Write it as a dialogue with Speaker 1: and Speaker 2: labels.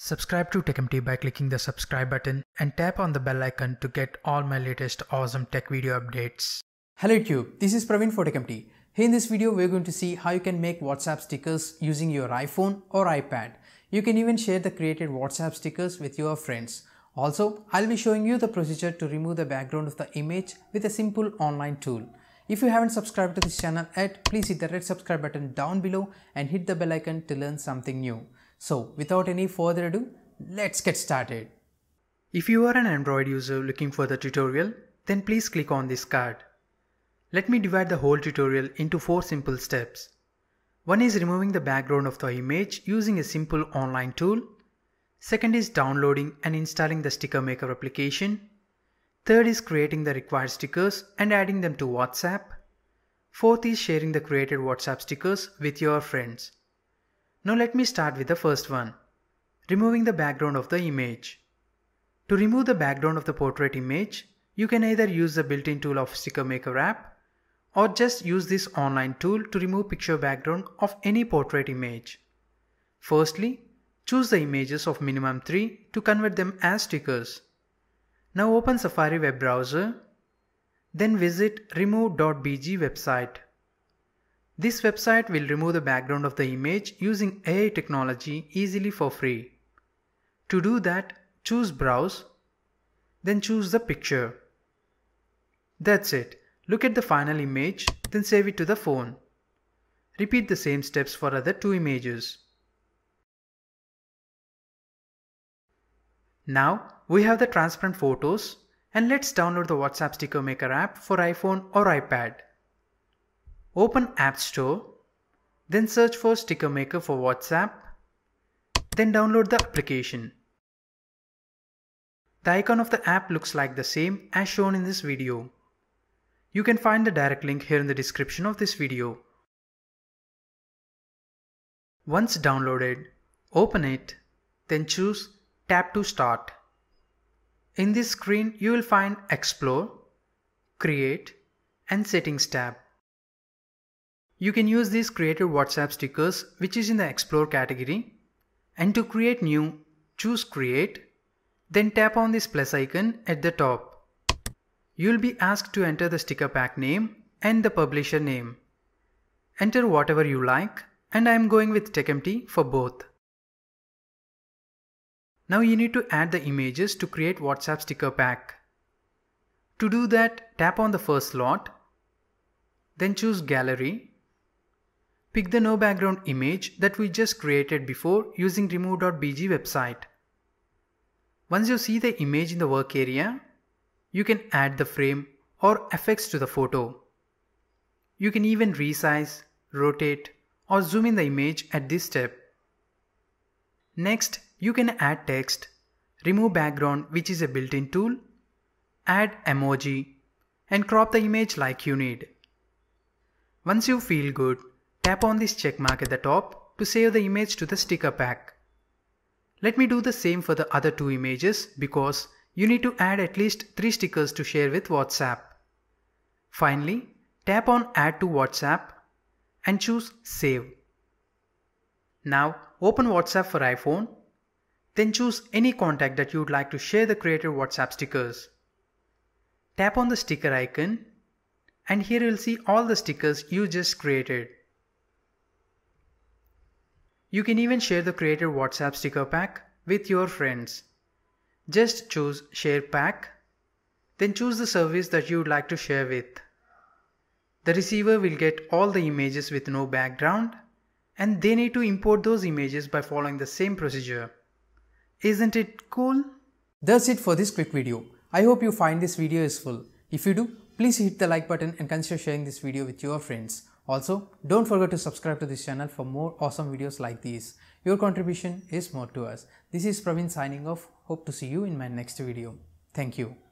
Speaker 1: Subscribe to TechEmpty by clicking the subscribe button and tap on the bell icon to get all my latest awesome tech video updates.
Speaker 2: Hello YouTube, this is Praveen for TechEmpty. Here in this video, we're going to see how you can make WhatsApp stickers using your iPhone or iPad. You can even share the created WhatsApp stickers with your friends. Also, I'll be showing you the procedure to remove the background of the image with a simple online tool. If you haven't subscribed to this channel yet, please hit the red subscribe button down below and hit the bell icon to learn something new. So without any further ado, let's get started.
Speaker 1: If you are an Android user looking for the tutorial, then please click on this card. Let me divide the whole tutorial into 4 simple steps. One is removing the background of the image using a simple online tool. Second is downloading and installing the sticker maker application. Third is creating the required stickers and adding them to WhatsApp. Fourth is sharing the created WhatsApp stickers with your friends. Now let me start with the first one. Removing the background of the image. To remove the background of the portrait image, you can either use the built-in tool of Sticker Maker app or just use this online tool to remove picture background of any portrait image. Firstly, choose the images of minimum 3 to convert them as stickers. Now open Safari web browser, then visit remove.bg website. This website will remove the background of the image using AI technology easily for free. To do that, choose Browse, then choose the picture. That's it. Look at the final image, then save it to the phone. Repeat the same steps for other two images. Now we have the transparent photos and let's download the WhatsApp Sticker Maker app for iPhone or iPad. Open App Store, then search for Sticker Maker for WhatsApp, then download the application. The icon of the app looks like the same as shown in this video. You can find the direct link here in the description of this video. Once downloaded, open it, then choose Tap to Start. In this screen, you will find Explore, Create and Settings tab. You can use these created WhatsApp stickers which is in the Explore category and to create new, choose Create, then tap on this plus icon at the top. You will be asked to enter the sticker pack name and the publisher name. Enter whatever you like and I am going with TechEmpty for both. Now you need to add the images to create WhatsApp sticker pack. To do that, tap on the first slot, then choose Gallery Pick the no background image that we just created before using remove.bg website. Once you see the image in the work area, you can add the frame or effects to the photo. You can even resize, rotate or zoom in the image at this step. Next, you can add text, remove background which is a built-in tool, add emoji and crop the image like you need. Once you feel good, Tap on this check mark at the top to save the image to the sticker pack. Let me do the same for the other two images because you need to add at least 3 stickers to share with WhatsApp. Finally, tap on add to WhatsApp and choose save. Now open WhatsApp for iPhone, then choose any contact that you would like to share the created WhatsApp stickers. Tap on the sticker icon and here you will see all the stickers you just created. You can even share the created WhatsApp sticker pack with your friends. Just choose Share Pack, then choose the service that you would like to share with. The receiver will get all the images with no background and they need to import those images by following the same procedure. Isn't it cool?
Speaker 2: That's it for this quick video. I hope you find this video useful. If you do, please hit the like button and consider sharing this video with your friends. Also, don't forget to subscribe to this channel for more awesome videos like these. Your contribution is more to us. This is Praveen signing off. Hope to see you in my next video. Thank you.